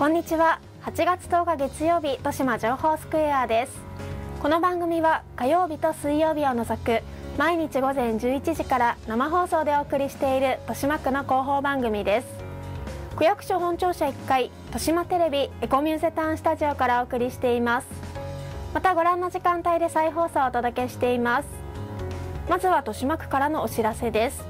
こんにちは。8月10日月曜日豊島情報スクエアです。この番組は火曜日と水曜日を除く毎日午前11時から生放送でお送りしている豊島区の広報番組です。区役所本庁舎1階豊島テレビエコミューゼタンスタジオからお送りしています。またご覧の時間帯で再放送をお届けしています。まずは豊島区からのお知らせです。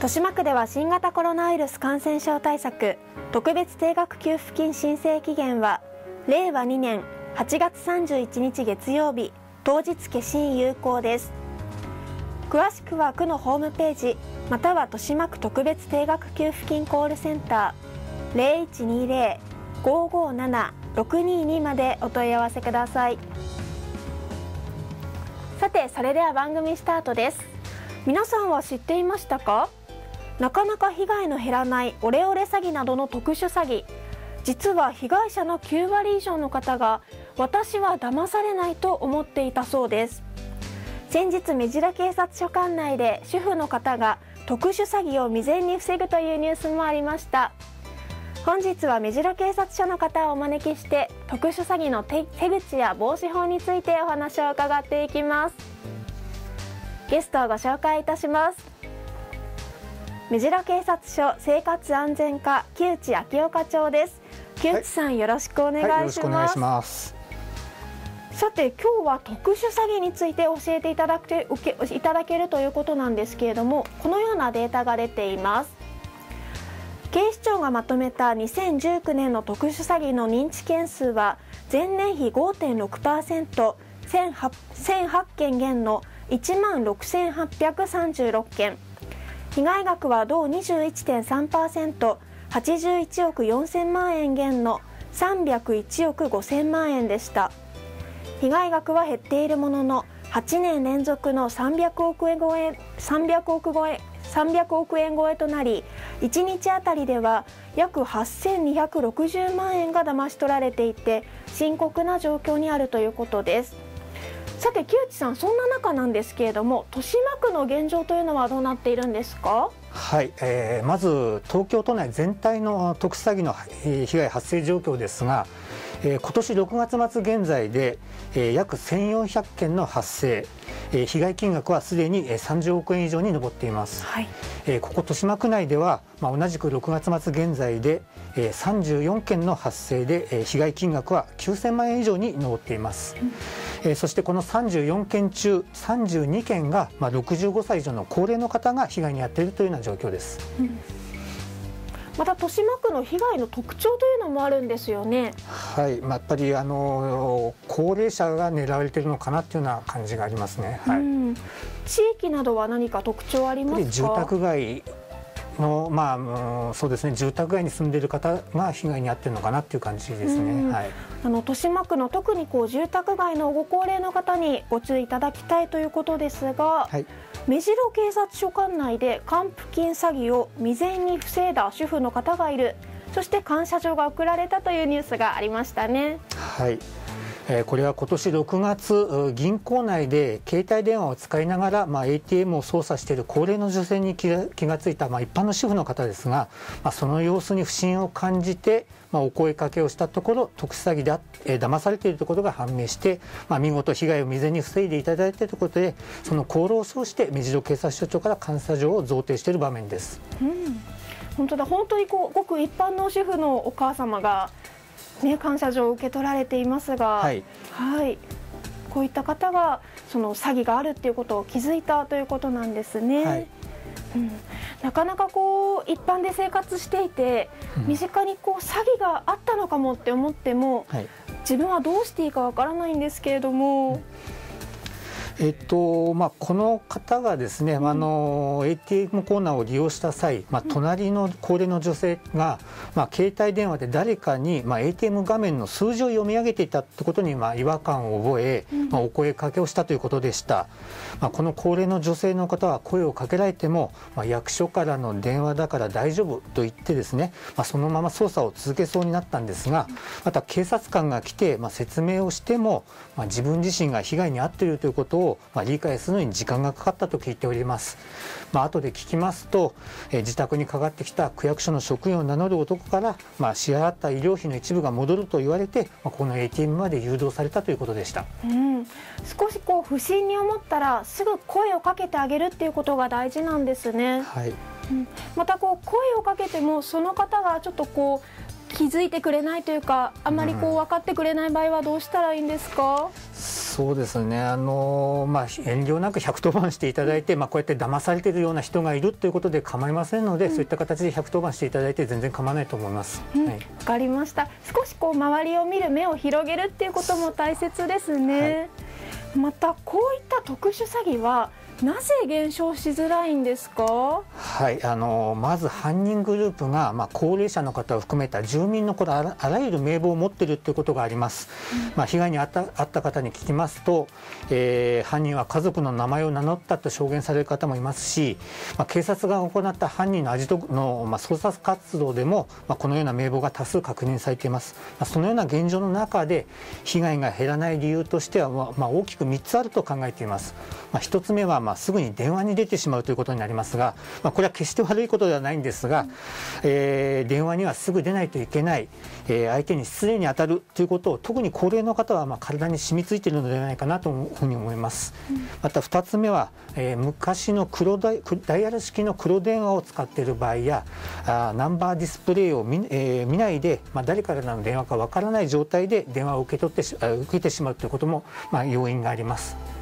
豊島区では新型コロナウイルス感染症対策特別定額給付金申請期限は令和2年8月31日月曜日当日消印有効です。詳しくは区のホームページまたは豊島区特別定額給付金コールセンター0120-557-622までお問い合わせください。さてそれでは番組スタートです。皆さんは知っていましたか？なかなか被害の減らないオレオレ詐欺などの特殊詐欺。実は被害者の9割以上の方が私は騙されないと思っていたそうです。先日目白警察署管内で主婦の方が特殊詐欺を未然に防ぐというニュースもありました。本日は目白警察署の方をお招きして特殊詐欺の手口や防止法についてお話を伺っていきます。ゲストをご紹介いたします。目白警察署生活安全課木内昭夫課長です。木内さん、はい、よろしくお願いします、はい、さて今日は特殊詐欺について教えていただく受けいただけるということなんですけれどもこのようなデータが出ています。警視庁がまとめた2019年の特殊詐欺の認知件数は前年比 5.6%1008 1008件減の1万6836件被害額は同 21.3%81 億4000万円減の301億5000万円でした。被害額は減っているものの8年連続の300億円超え300億超え300億円超えとなり1日あたりでは約8260万円が騙し取られていて深刻な状況にあるということです。さて木内さんそんな中なんですけれども豊島区の現状というのはどうなっているんですか？はい、えー、まず東京都内全体の特殊詐欺の被害発生状況ですが、えー、今年6月末現在で、えー、約1400件の発生、えー、被害金額はすでに30億円以上に上っています、はい。えー、ここ豊島区内では、まあ、同じく6月末現在で、えー、34件の発生で、えー、被害金額は9000万円以上に上っています、うんえー、そしてこの34件中32件が、まあ、65歳以上の高齢の方が被害に遭っているというような状況です。うんまた豊島区の被害の特徴というのもあるんですよね。はい、まあ、やっぱりあの高齢者が狙われているのかなというような感じがありますね。はい。地域などは何か特徴ありますか？住宅街のまあそうですね住宅街に住んでいる方が被害に遭っているのかなっていう感じですね。はい。あの豊島区の特にこう住宅街のご高齢の方にご注意いただきたいということですが、はい、目白警察署管内で還付金詐欺を未然に防いだ主婦の方がいる。そして感謝状が送られたというニュースがありましたね。はい。これは今年6月銀行内で携帯電話を使いながら、まあ、ATM を操作している高齢の女性に気が気がついた、まあ、一般の主婦の方ですが、まあ、その様子に不審を感じて、まあ、お声かけをしたところ特殊詐欺であ、え、騙されているということが判明して、まあ、見事被害を未然に防いでいただいたということでその功労を奏して目白警察署長から監査状を贈呈している場面です。うん本当だ本当にこうごく一般の主婦のお母様がね、感謝状を受け取られていますが、はい、はい、こういった方がその詐欺があるっていうことを気づいたということなんですね。はい、うん、なかなかこう一般で生活していて、身近にこう詐欺があったのかもって思っても、はい、自分はどうしていいかわからないんですけれども。うんえっとまあ、この方がですね、うん、あの ATM コーナーを利用した際、まあ、隣の高齢の女性が、まあ、携帯電話で誰かに、まあ、ATM 画面の数字を読み上げていたということに、まあ、違和感を覚え、まあ、お声かけをしたということでした、まあ、この高齢の女性の方は声をかけられても、まあ、役所からの電話だから大丈夫と言ってですね、まあ、そのまま捜査を続けそうになったんですがまた警察官が来て、まあ、説明をしても、まあ、自分自身が被害に遭っているということをあ、理解するのに時間がかかったと聞いております。まあ後で聞きますと、えー、自宅にかかってきた区役所の職員を名乗る男から、まあ、支払った医療費の一部が戻ると言われて、まあ、この ATM まで誘導されたということでした、うん、少しこう不審に思ったらすぐ声をかけてあげるっていうことが大事なんですね。はい、うん、またこう声をかけてもその方がちょっとこう気づいてくれないというかあまりこう分かってくれない場合はどうしたらいいんですか、うん、そうですね。あの、まあ、遠慮なく110番していただいて、まあ、こうやって騙されているような人がいるということで構いませんので、うん、そういった形で110番していただいて全然構わないと思います。うん、はい、分かりました。少しこう周りを見る目を広げるっていうことも大切ですね。はい、またこういった特殊詐欺はなぜ減少しづらいんですか？はいあのまず犯人グループが、まあ、高齢者の方を含めた住民のこれあらゆる名簿を持っているということがあります、うん、まあ、被害に遭った遭った方に聞きますと、えー、犯人は家族の名前を名乗ったと証言される方もいますし、まあ、警察が行った犯人の味の、まあ、捜査活動でも、まあ、このような名簿が多数確認されています、まあ、そのような現状の中で被害が減らない理由としては、まあ、大きく3つあると考えています、まあ、1つ目は、まあ、すぐに電話に出てしまうということになりますが、まあ、これは決して悪いことではないんですが、えー、電話にはすぐ出ないといけない、えー、相手に失礼に当たるということを特に高齢の方はまあ体に染みついているのではないかなというふうに思います。また2つ目は、えー、昔の黒ダイヤル式の黒電話を使っている場合やあナンバーディスプレイを見,、えー、見ないで、まあ、誰からの電話かわからない状態で電話を受け取ってし受けてしまうということも、まあ、要因があります。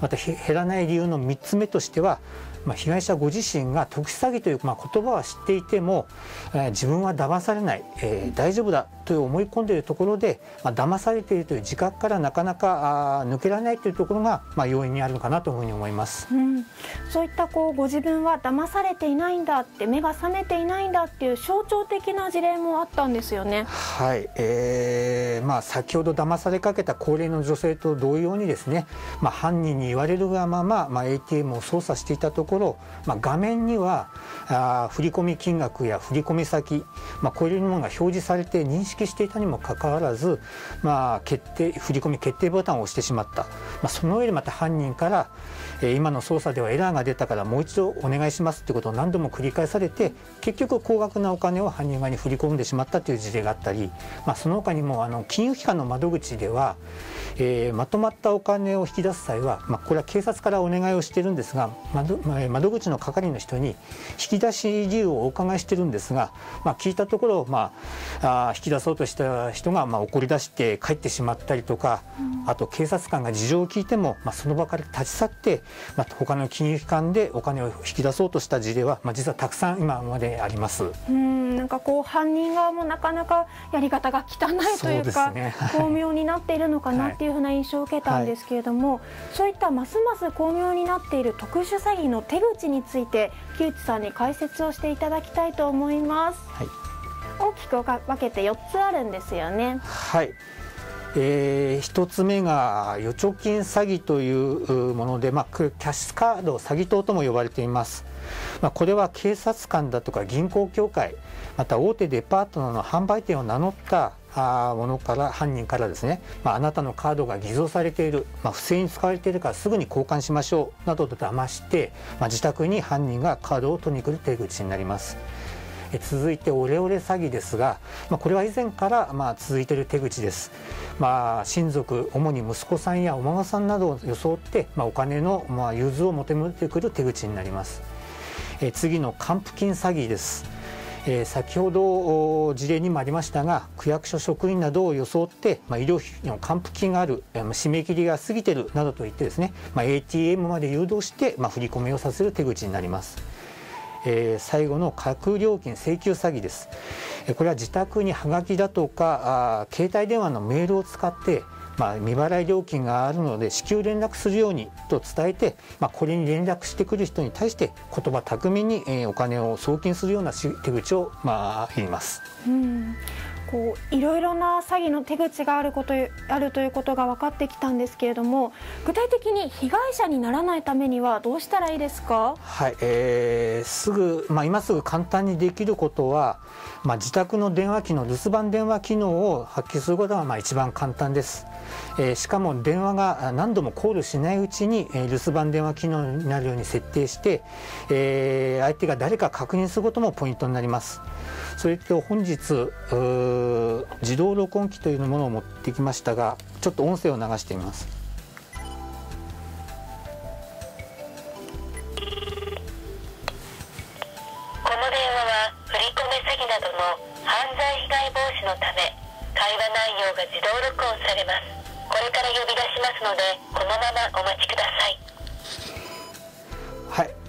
また減らない理由の3つ目としてはまあ、被害者ご自身が特殊詐欺という、まあ、言葉は知っていても、えー、自分は騙されない、えー、大丈夫だという思い込んでいるところで、まあ、騙されているという自覚からなかなかあ抜けられないというところが、まあ、要因にあるのかなというふうに思います、うん、そういったこうご自分は騙されていないんだって目が覚めていないんだっていう象徴的な事例もあったんですよね。はい、えーまあ、先ほど騙されかけた高齢の女性と同様にですね、まあ、犯人に言われるがまま、まあ、ATM を操作していたところまあ、画面にはあ振込金額や振込先、まあ、こういうものが表示されて認識していたにもかかわらず、まあ、決定振り込み決定ボタンを押してしまった、まあ、その上でまた犯人から、え、今の捜査ではエラーが出たからもう一度お願いしますということを何度も繰り返されて結局高額なお金を犯人側に振り込んでしまったという事例があったり、まあ、その他にもあの金融機関の窓口では、えー、まとまったお金を引き出す際は、まあ、これは警察からお願いをしてるんですが窓,、窓口の係の人に引き出し理由をお伺いしてるんですが、まあ、聞いたところ、まあ、あ引き出そうとした人がまあ怒り出して帰ってしまったりとか、うん、あと警察官が事情を聞いても、まあ、その場から立ち去って、まあ、他の金融機関でお金を引き出そうとした事例は、まあ、実はたくさん今まであります。うんなんかこう犯人側もなかなかやり方が汚いというか、ねはい、巧妙になっているのかな っていうふうな印象を受けたんですけれども、はい、そういったますます巧妙になっている特殊詐欺の手口について木内さんに解説をしていただきたいと思います。はい、大きく分けて4つあるんですよね。はい。えー、1つ目が預貯金詐欺というもので、まあ、キャッシュカード詐欺等とも呼ばれています。まあ、これは警察官だとか銀行協会また大手デパートの販売店を名乗ったあものから犯人からですね、まあ、あなたのカードが偽造されている、まあ、不正に使われているからすぐに交換しましょうなどと騙して、まあ、自宅に犯人がカードを取りに来る手口になります。え続いてオレオレ詐欺ですが、まあ、これは以前からまあ続いている手口です、まあ、親族主に息子さんやお孫さんなどを装って、まあ、お金のまあ融通を求めてくる手口になります。え次の還付金詐欺です。えー、先ほど事例にもありましたが区役所職員などを装って、まあ、医療費の還付金がある、えー、締め切りが過ぎているなどと言ってですね、まあ、ATM まで誘導して、まあ、振り込みをさせる手口になります。えー、最後の架空料金請求詐欺です。これは自宅にはがきだとかあ携帯電話のメールを使ってまあ、未払い料金があるので至急連絡するようにと伝えて、まあ、これに連絡してくる人に対して言葉巧みに、えー、お金を送金するような手口を、まあ、言います。うんこういろいろな詐欺の手口があることあるということが分かってきたんですけれども具体的に被害者にならないためにはどうしたらいいですか、はいえー、すぐ、まあ、今すぐ簡単にできることは、まあ、自宅の電話機の留守番電話機能を発揮することがまあ一番簡単です、えー、しかも電話が何度もコールしないうちに、えー、留守番電話機能になるように設定して、えー、相手が誰か確認することもポイントになります。それと本日自動録音機というものを持ってきましたがちょっと音声を流してみます。この電話は振込詐欺などの犯罪被害防止のため会話内容が自動録音されます。これから呼び出しますのでこのままお待ちください。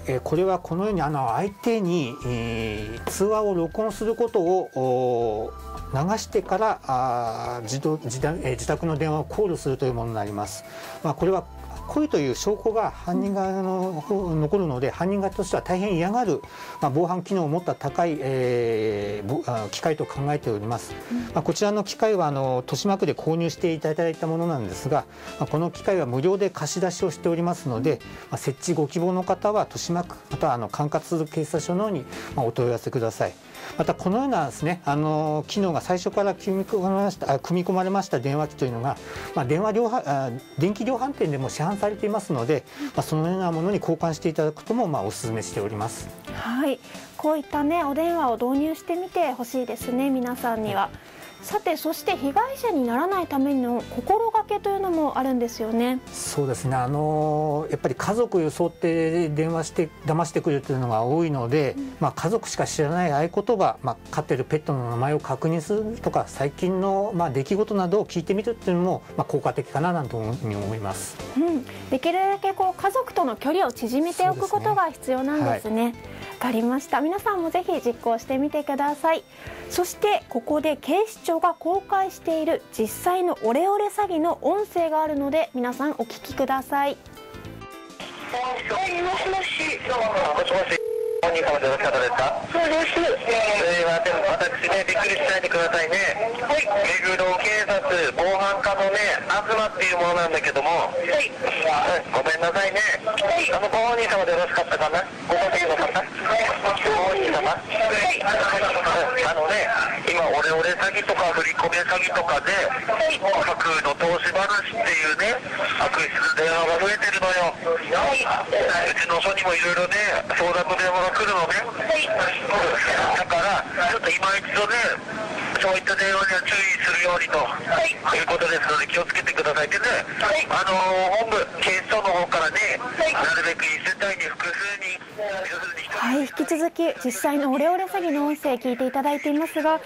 えこれはこのようにあの相手に、えー、通話を録音することを流してからあ自動自,、自宅の電話をコールするというものになります。まあ、これは故意という証拠が犯人側の残るので犯人側としては大変嫌がる、まあ、防犯機能を持った高い、えー、機械と考えております、うん、まあ、こちらの機械はあの豊島区で購入していただいたものなんですが、まあ、この機械は無料で貸し出しをしておりますので、まあ、設置ご希望の方は豊島区またはあの管轄する警察署の方にまあお問い合わせください。またこのようなですねあの機能が最初から組み込まれました組み込まれました電話機というのが、まあ、電話量販電気量販店でも市販されていますので、まあ、そのようなものに交換していただくこともまあお勧めしております。はいこういったねお電話を導入してみてほしいですね皆さんには。さてそして被害者にならないための心がけというのもあるんですよね。そうですね。あのやっぱり家族を装って電話して騙してくるというのが多いので、うん、まあ、家族しか知らない合言葉、まあ、飼ってるペットの名前を確認するとか最近の、まあ、出来事などを聞いてみるっていうのも、まあ、効果的かななんて思います、うん、できるだけこう家族との距離を縮めておくことが必要なんですね。かりました皆さんもぜひ実行してみてくださいそしてここで警視庁が公開している実際のオレオレ詐欺の音声があるので皆さんお聞きくださいもしもし本人様でよろしかったですかそうです。えー、私ね、びっくりしないでくださいね。はい。目黒警察防犯課のね、東っていうものなんだけども、はい。ごめんなさいね。はい。あの、ご本人様でよろしかったかな？ご本人の方？本人様はい。あのね、今、オレオレ詐欺とか振り込め詐欺とかで、はい。架空の投資話っていうね、悪質電話が増えてるのよ。はい。うちの署にもいろいろね、相談の電話が来るのね、だからちょっと今一度ねそういった電話には注意するようにと、はい、いうことですので気をつけてくださいってね、はい、あの本部警視庁の方からね、はい、なるべく一世帯に複数人はい、実際のオレオレ詐欺の音声聞いていただいていますが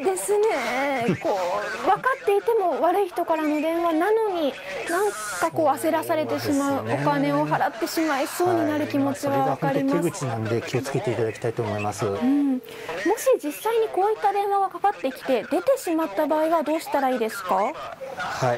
いですね。こう分かっていても悪い人からの電話なのになんかこう焦らされてしまう、ね、お金を払ってしまいそうになる気持ちは分かります、はい、手口なんで気をつけていただきたいと思います、うん、もし実際にこういった電話がかかってきて出てしまった場合はどうしたらいいですか？はい、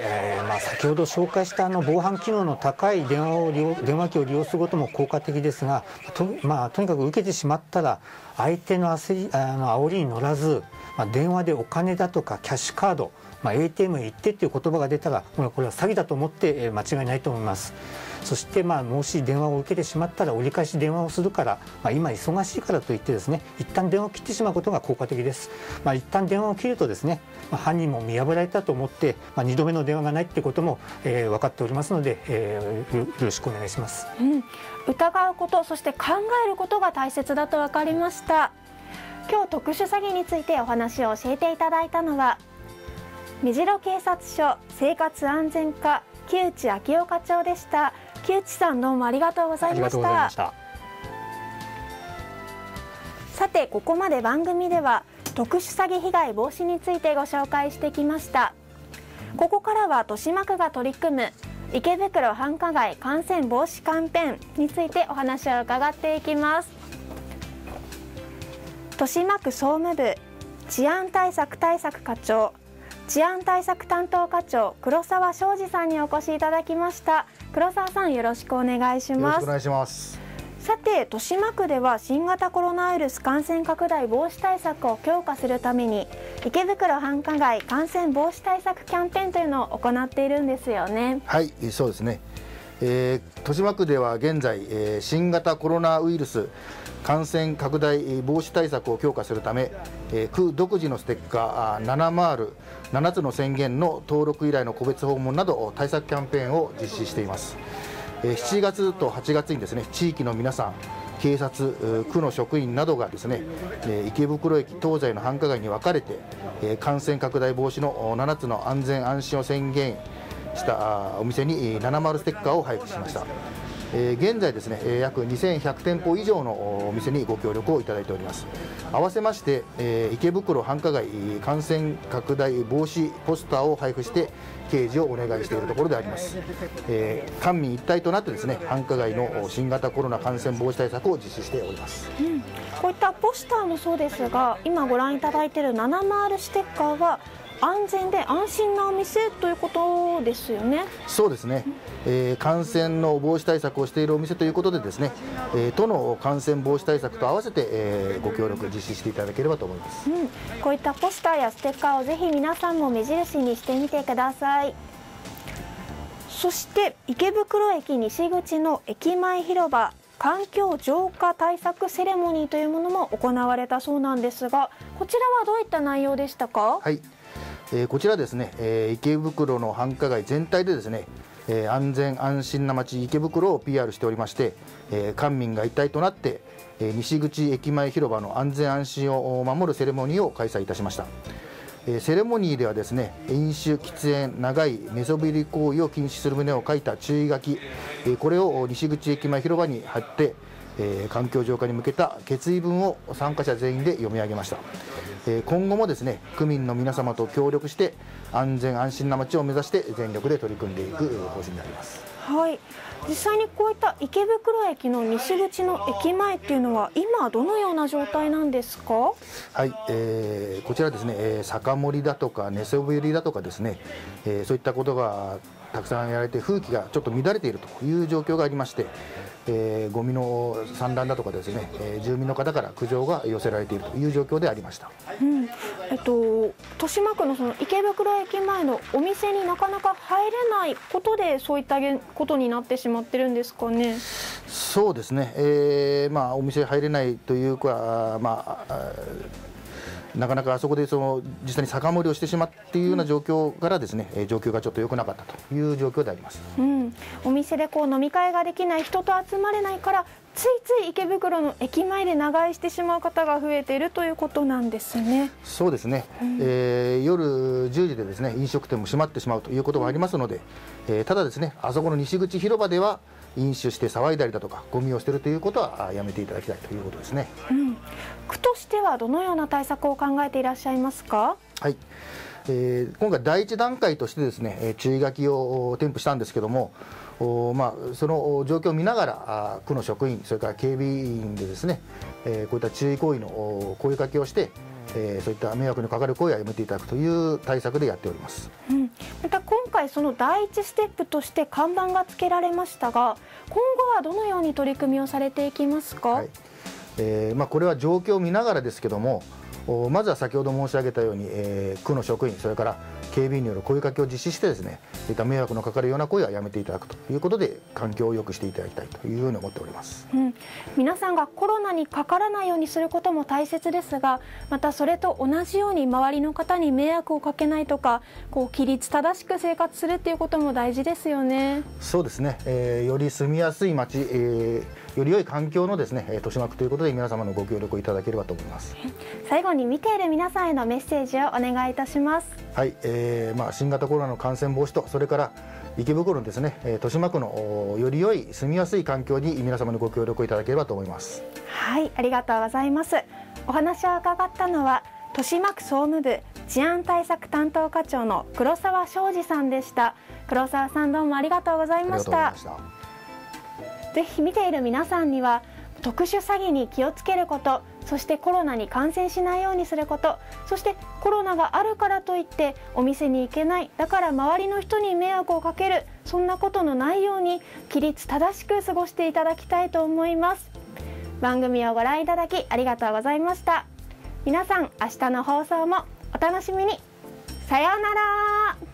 えーまあ、先ほど紹介したあの防犯機能の高い電話を利用電話機を利用することも効果的ですがと,、まあ、とにかく受けてしまったら相手の焦りあの煽りに乗らず、まあ、電話でお金だとかキャッシュカード、まあ、ATM 行ってっていう言葉が出たらこれは詐欺だと思って間違いないと思います。そしてまあもし電話を受けてしまったら折り返し電話をするから、まあ、今忙しいからといってですね一旦電話を切ってしまうことが効果的です、まあ、一旦電話を切るとですね、まあ、犯人も見破られたと思って、まあ、2度目の電話がないってことも、えー、分かっておりますので、えー、よろしくお願いします、うん、疑うことそして考えることが大切だと分かりました。今日特殊詐欺についてお話を教えていただいたのは目白警察署生活安全課木内昭夫課長でした。木内さんどうもありがとうございました。さてここまで番組では特殊詐欺被害防止についてご紹介してきました。ここからは豊島区が取り組む池袋繁華街感染防止キャンペーンについてお話を伺っていきます豊島区総務部治安対策対策課長治安対策担当課長黒沢昌司さんにお越しいただきました。黒沢さんよろしくお願いします。お願いします。さて豊島区では新型コロナウイルス感染拡大防止対策を強化するために池袋繁華街感染防止対策キャンペーンというのを行っているんですよね。はいそうですね、えー、豊島区では現在、えー、新型コロナウイルス感染拡大防止対策を強化するため、えー、区独自のステッカー7マール7つの宣言の登録依頼の個別訪問など対策キャンペーンを実施しています。7月と8月にですね地域の皆さん警察、区の職員などがですね池袋駅東西の繁華街に分かれて感染拡大防止の7つの安全安心を宣言したお店に70ステッカーを配布しました。えー、現在ですね、約2100店舗以上のお店にご協力をいただいております。合わせまして、えー、池袋繁華街感染拡大防止ポスターを配布して掲示をお願いしているところであります、えー、官民一体となってですね繁華街の新型コロナ感染防止対策を実施しております、うん、こういったポスターもそうですが今ご覧いただいている7マールステッカーは安全で安心なお店ということですよね。そうですね。えー、感染の防止対策をしているお店ということでですね、えー、都の感染防止対策と合わせて、えー、ご協力実施していただければと思います、うん、こういったポスターやステッカーをぜひ皆さんも目印にしてみてください。そして池袋駅西口の駅前広場環境浄化対策セレモニーというものも行われたそうなんですがこちらはどういった内容でしたか？はいえー、こちらですね、えー、池袋の繁華街全体でですね、えー、安全安心な街池袋を PR しておりまして、え、官民が一体となって、え、西口駅前広場の安全安心を守るセレモニーを開催いたしました。え、セレモニーではですね飲酒、喫煙、長いメソビリ行為を禁止する旨を書いた注意書き、え、これを西口駅前広場に貼って、え、環境浄化に向けた決意文を参加者全員で読み上げました。え今後もですね区民の皆様と協力して安全安心な街を目指して全力で取り組んでいく方針であります。はい実際にこういった池袋駅の西口の駅前っていうのは今どのような状態なんですか？はい、えー、こちらですね、えー、酒盛りだとか寝そべりだとかですね、えー、そういったことがたくさんやられて風紀がちょっと乱れているという状況がありまして、えー、ゴミの散乱だとかですね、えー、住民の方から苦情が寄せられているという状況でありました、うん。えっと、豊島区のその池袋駅前のお店になかなか入れないことでそういったことになってしまってるんですかね。そうですね、えーまあ、お店入れないというか、まあなかなかあそこでその実際に酒盛りをしてしまっていうような状況からですね、うん、状況がちょっと良くなかったという状況であります、うん、お店でこう飲み会ができない人と集まれないからついつい池袋の駅前で長居してしまう方が増えているということなんですね。そうですね。うん、えー、夜10時でですね飲食店も閉まってしまうということもありますので、えー、ただですねあそこの西口広場では飲酒して騒いだりだとかゴミを捨てるということはやめていただきたいということですね、うん、区としてはどのような対策を考えていらっしゃいますか？はい、えー、今回第一段階としてですね注意書きを添付したんですけどもおまあ、その状況を見ながらあ区の職員それから警備員でですね、えー、こういった注意行為の声かけをしてえー、そういった迷惑にかかる行為はやめていただくという対策でやっております、うん、また今回その第一ステップとして看板がつけられましたが今後はどのように取り組みをされていきますか、はい、えー、まあ、これは状況を見ながらですけどもまずは先ほど申し上げたように、えー、区の職員それから警備員による声かけを実施してですねそういった迷惑のかかるような声はやめていただくということで環境を良くしていただきたいというふうに思っております、うん、皆さんがコロナにかからないようにすることも大切ですがまたそれと同じように周りの方に迷惑をかけないとかこう規律正しく生活するっていうことも大事ですよね。そうですね、えー、より住みやすい街、えーより良い環境のですね豊島区ということで皆様のご協力をいただければと思います。最後に見ている皆さんへのメッセージをお願いいたします。はい、えー、まあ新型コロナの感染防止とそれから池袋のですね豊島区のより良い住みやすい環境に皆様のご協力をいただければと思います。はいありがとうございます。お話を伺ったのは豊島区総務部治安対策担当課長の黒沢昌司さんでした。黒沢さんどうもありがとうございましたぜひ見ている皆さんには特殊詐欺に気をつけることそしてコロナに感染しないようにすることそしてコロナがあるからといってお店に行けないだから周りの人に迷惑をかけるそんなことのないように規律正しく過ごしていただきたいと思います。番組をご覧いただきありがとうございました。皆さん明日の放送もお楽しみに。さようなら。